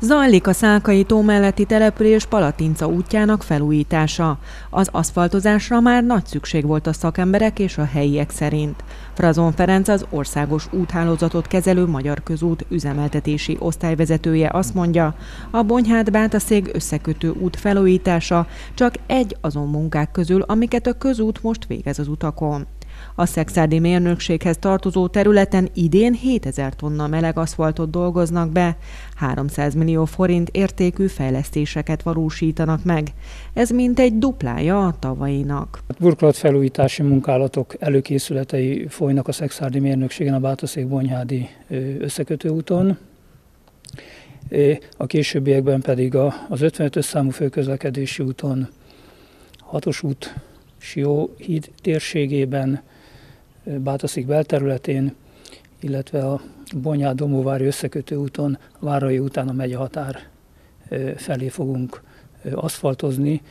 Zajlik a Szálkai tó melletti település Palatinca útjának felújítása. Az aszfaltozásra már nagy szükség volt a szakemberek és a helyiek szerint. Frazon Ferenc az országos úthálózatot kezelő Magyar Közút üzemeltetési osztályvezetője azt mondja, a Bonyhád Bátaszég összekötő út felújítása csak egy azon munkák közül, amiket a közút most végez az utakon. A Szexádi mérnökséghez tartozó területen idén 7000 tonna meleg aszfaltot dolgoznak be, 300 millió forint értékű fejlesztéseket valósítanak meg. Ez mintegy duplája a tavainak. A burkolatfelújítási munkálatok előkészületei folynak a Szexádi mérnökségen a Bátaszék-Bonyhádi összekötő úton. A későbbiekben pedig az 55-ös számú főközlekedési úton, hatos út, Sióhíd térségében, Bátaszik belterületén, illetve a Bonyá Domóvári összekötő úton, Várai után a megye határ felé fogunk aszfaltozni.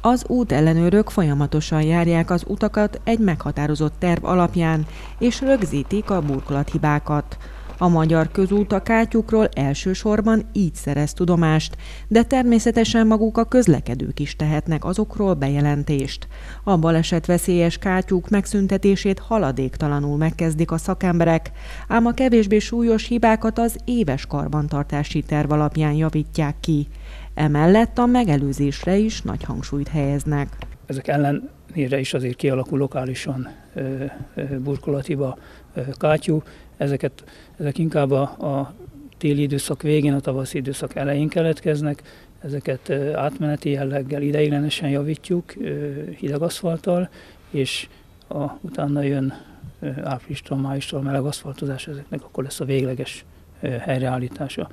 Az útellenőrök folyamatosan járják az utakat egy meghatározott terv alapján, és rögzítik a burkolathibákat. A magyar közút a kátyukról elsősorban így szerez tudomást, de természetesen maguk a közlekedők is tehetnek azokról bejelentést. A baleset veszélyes kátyúk megszüntetését haladéktalanul megkezdik a szakemberek, ám a kevésbé súlyos hibákat az éves karbantartási terv alapján javítják ki. Emellett a megelőzésre is nagy hangsúlyt helyeznek. Ezek ellenére is azért kialakul lokálisan burkolatiba kátyú, ezeket, ezek inkább a, a téli időszak végén, a tavaszi időszak elején keletkeznek, ezeket átmeneti jelleggel ideiglenesen javítjuk hideg aszfalttal, és a, utána jön áprilistól, májustól meleg aszfaltozás, ezeknek akkor lesz a végleges helyreállítása.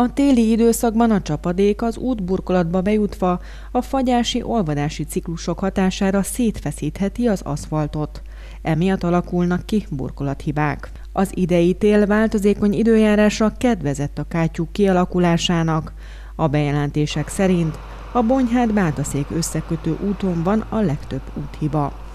A téli időszakban a csapadék az útburkolatba bejutva a fagyási olvadási ciklusok hatására szétfeszítheti az aszfaltot. Emiatt alakulnak ki burkolathibák. Az idei tél változékony időjárása kedvezett a kátyúk kialakulásának. A bejelentések szerint a Bonyhád Bátaszék összekötő úton van a legtöbb úthiba.